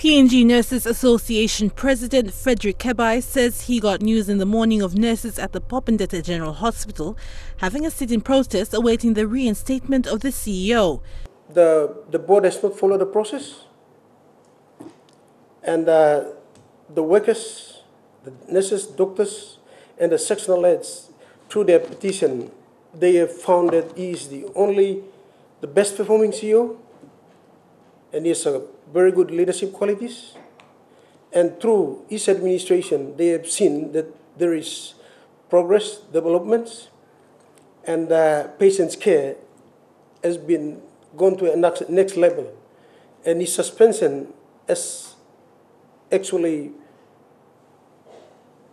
PNG Nurses Association President Frederick Kebai says he got news in the morning of nurses at the Popondetta General Hospital having a sit-in protest awaiting the reinstatement of the CEO. The, the board has not followed the process and uh, the workers, the nurses, doctors and the sectional heads through their petition they have found that he is the only, the best performing CEO and he has a very good leadership qualities. And through his administration, they have seen that there is progress, developments, and uh, patient's care has been gone to a next, level. And his suspension has actually,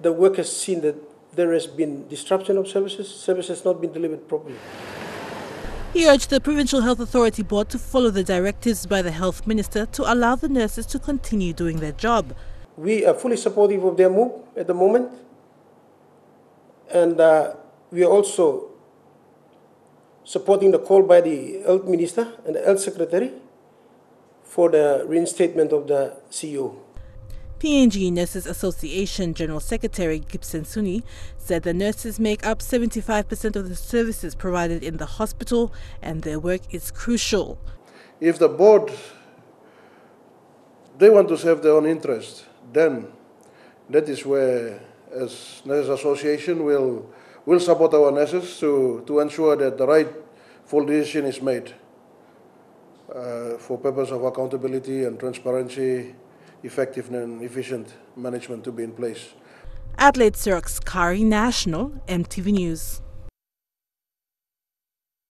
the workers seen that there has been disruption of services, service has not been delivered properly. He urged the Provincial Health Authority Board to follow the directives by the Health Minister to allow the nurses to continue doing their job. We are fully supportive of their move at the moment. And uh, we are also supporting the call by the Health Minister and the Health Secretary for the reinstatement of the CEO. PNG Nurses Association General Secretary Gibson Suni said the nurses make up 75% of the services provided in the hospital and their work is crucial. If the board, they want to serve their own interest, then that is where, as Nurses Association, will will support our nurses to, to ensure that the right full decision is made uh, for purpose of accountability and transparency effective and efficient management to be in place. Adelaide Sirks Kari National, EMTV News.